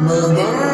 میں بن